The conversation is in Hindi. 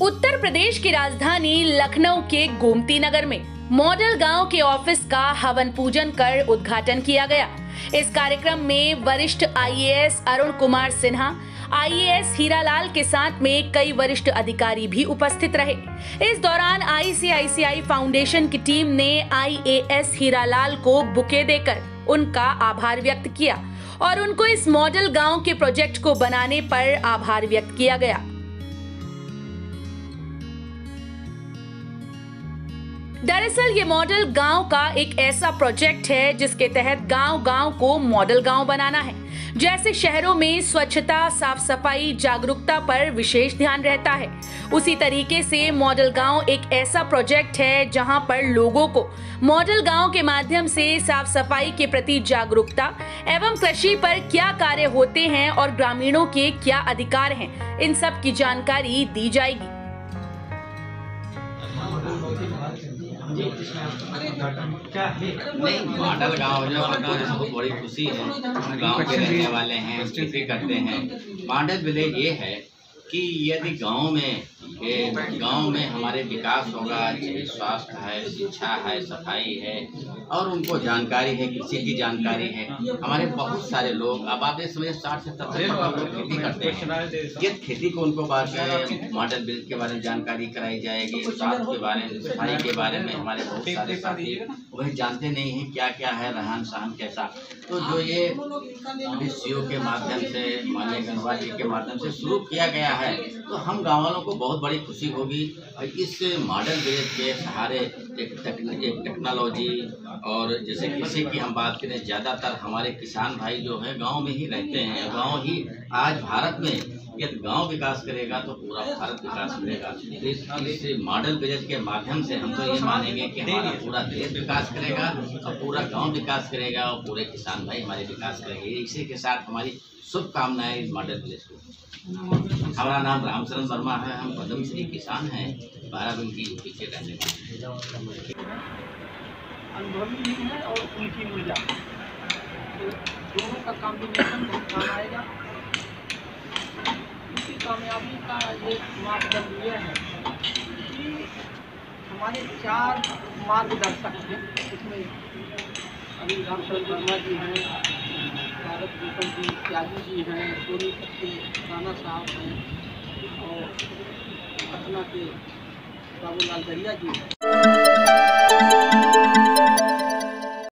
उत्तर प्रदेश की राजधानी लखनऊ के गोमती नगर में मॉडल गाँव के ऑफ़िस का हवन पूजन कर उद्घाटन किया गया। इस कार्यक्रम में वरिष्ठ आईएएस अरुण कुमार सिन्हा, आईएएस हीरालाल के साथ में कई वरिष्ठ अधिकारी भी उपस्थित रहे। इस दौरान आईसीआईसीआई फाउंडेशन की टीम ने आईएएस हीरालाल को बुके देकर उनका आभार व्यक्त किया और उनको इस मॉडल गाँव के प्रोजेक्ट को बनाने पर आभार व्यक्त किया गया। दरअसल ये मॉडल गाँव का एक ऐसा प्रोजेक्ट है जिसके तहत गाँव गाँव को मॉडल गाँव बनाना है। जैसे शहरों में स्वच्छता साफ़ सफ़ाई जागरूकता पर विशेष ध्यान रहता है। उसी तरीके से मॉडल गाँव एक ऐसा प्रोजेक्ट है जहाँ पर लोगों को मॉडल गाँव के माध्यम से साफ़ सफ़ाई के प्रति जागरूकता एवं कृषि पर क्या कार्य होते हैं और ग्रामीणों के क्या अधिकार हैं, इन सब की जानकारी दी जाएगी। बड़ी खुशी है गाँव के रहने वाले हैं करते हैं। पांडव विलेज ये है कि यदि गाँव में गाँव में हमारे विकास होगा चाहे स्वास्थ्य है शिक्षा है सफ़ाई है और उनको जानकारी है कृषि की जानकारी है। हमारे बहुत सारे लोग अब आप समझे साठ से सत्तर लोग खेती करते हैं। ये खेती को उनको मॉडल बिल के बारे में जानकारी कराई जाएगी स्वास्थ्य के बारे में सफ़ाई के बारे में हमारे बहुत सारे साथी वही जानते नहीं है क्या क्या है रहन सहन कैसा। तो जो ये सी के माध्यम से मान्य गंगवा जी के माध्यम से शुरू किया गया है तो हम गाँव वालों को बहुत बड़ी खुशी होगी। और इस मॉडल विलेज के सहारे एक टेक्नोलॉजी और जैसे कृषि की हम बात करें, ज़्यादातर हमारे किसान भाई जो है, गाँव में ही रहते हैं। गाँव ही आज भारत में यदि गाँव विकास करेगा तो पूरा भारत विकास करेगा। तो इस, मॉडल विलेज के माध्यम से हम तो ये मानेंगे कि हमारा पूरा देश विकास करेगा और पूरा गाँव विकास करेगा और पूरे किसान भाई हमारे विकास करेंगे। इसी के साथ हमारी शुभकामनाएँ इस मॉडल विलेज को हमारा नाम रामचरण वर्मा है हम पदम श्री किसान हैं बाराबंकी यूपी के रहने वाले अनुभवी और उनकी ऊर्जा। तो दोनों का कॉम्बिनेशन बहुत काम आएगा। कामयाबी का ये मापदंड ये है कि हमारे चार मार्गदर्शक हैं। इसमें अभी रामचंद्र वर्मा जी हैं, भारत भूषण जी त्यागी जी हैं सोनीपत के राना साहब हैं और पटना के बाबूलाल दरिया जी हैं।